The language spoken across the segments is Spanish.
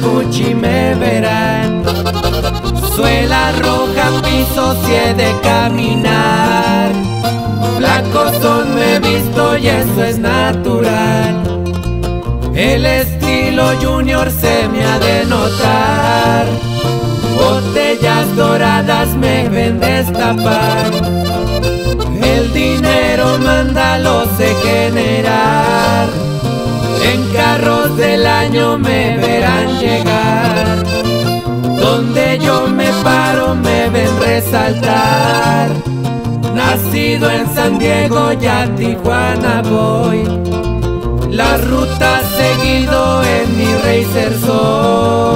Gucci me verán. Suela roja, piso si he de caminar. Flaco son me he visto y eso es natural. El estilo junior se me ha de notar. Botellas doradas me ven destapar. El dinero manda lo sé generar. En carros del año me verán llegar. Donde yo me paro me ven resaltar. Nacido en San Diego, ya a Tijuana voy. La ruta seguido en mi racer son.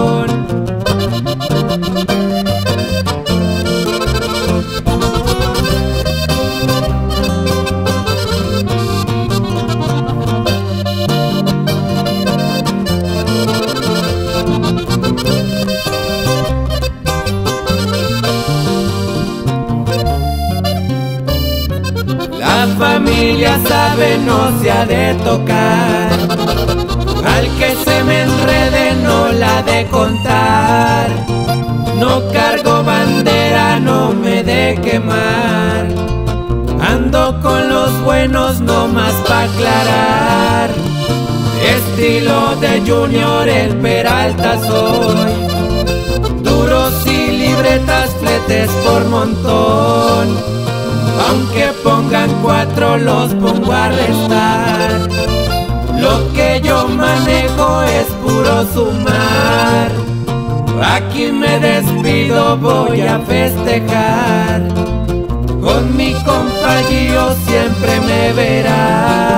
Familia sabe no se ha de tocar. Al que se me enrede no la de contar. No cargo bandera, no me de quemar. Ando con los buenos no más pa' aclarar. Estilo de Junior, el Peralta soy. Duros y libretas, fletes por montón. Aunque pongan cuatro los pongo a restar. Lo que yo manejo es puro sumar. Aquí me despido, voy a festejar. Con mi compañero siempre me verás